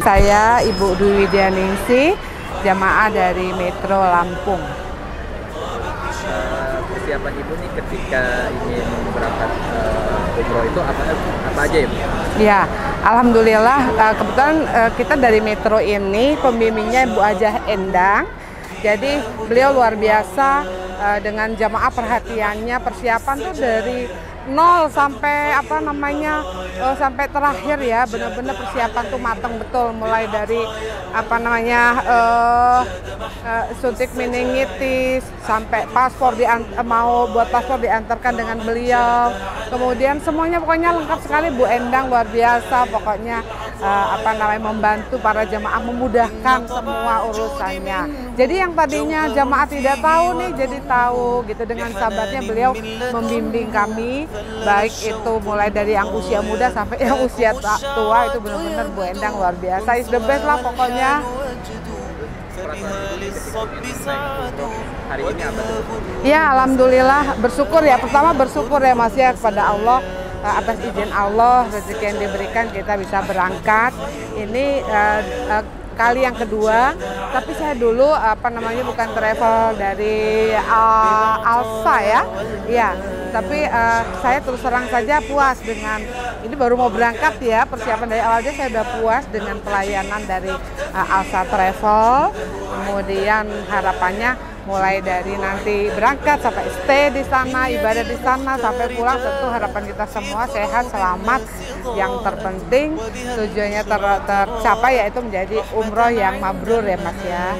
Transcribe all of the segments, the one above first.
Saya Ibu Dwi Widyaningsih, jamaah dari Metro Lampung. Uh, persiapan ibu nih ketika ingin berangkat uh, umroh itu apa apa aja ya? Ya, alhamdulillah uh, kebetulan uh, kita dari Metro ini pembimbingnya Bu Ajah Endang. Jadi beliau luar biasa uh, dengan jamaah perhatiannya persiapan tuh dari nol sampai apa namanya uh, sampai terakhir ya. Benar-benar persiapan tuh matang betul. Mulai dari apa namanya uh, uh, suntik meningitis sampai paspor di mau buat paspor diantarkan dengan beliau. Kemudian semuanya pokoknya lengkap sekali. Bu Endang luar biasa. Pokoknya uh, apa namanya membantu para jamaah memudahkan semua urusannya. Jadi yang tadinya jamaah tidak tahu nih jadi tahu gitu. Dengan sahabatnya beliau membimbing kami baik itu mulai dari yang usia muda sampai yang usia tua itu benar-benar Bu Endang luar biasa. Is the best lah pokoknya. Hari ini apa tuh? Ya alhamdulillah bersyukur ya. Pertama bersyukur ya Mas ya kepada Allah eh, atas izin Allah rezeki yang diberikan kita bisa berangkat. Ini uh, uh, kali yang kedua. Tapi saya dulu apa namanya bukan travel dari uh, Alsa ya. Ya tapi uh, saya terus terang saja puas dengan ini baru mau berangkat ya persiapan dari awalnya saya sudah puas dengan pelayanan dari uh, Alsa Travel. Kemudian harapannya mulai dari nanti berangkat sampai stay di sana, ibadah di sana sampai pulang tentu harapan kita semua sehat, selamat. Yang terpenting tujuannya ter tercapai yaitu menjadi umroh yang mabrur ya Mas ya.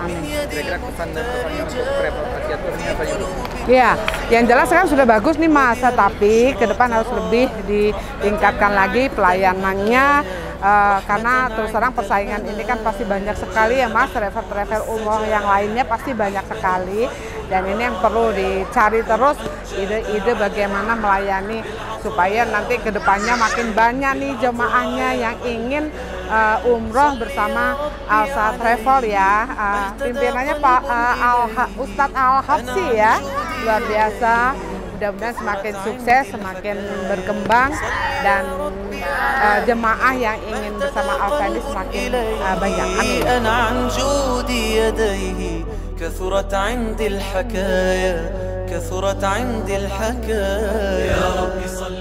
Amin. Kira-kira pesan dan pesannya untuk travel Asia Tournya apa itu? Ya, yang jelas sekarang sudah bagus nih Mas, tapi ke depan harus lebih ditingkatkan lagi pelayanannya uh, karena terus terang persaingan ini kan pasti banyak sekali ya Mas, travel-travel umroh yang lainnya pasti banyak sekali dan ini yang perlu dicari terus ide-ide bagaimana melayani supaya nanti ke depannya makin banyak nih jemaahnya yang ingin uh, umroh bersama Alsa Travel ya. Uh, pimpinannya Pak uh, Al Ustadz Al Habsi ya, luar biasa Mudah-mudahan semakin sukses, semakin berkembang dan uh, jemaah yang ingin bersama Alsa ini semakin uh, banyak. Amin. كثرت عندي الحكايا كثرت عندي الحكايا يا رب صل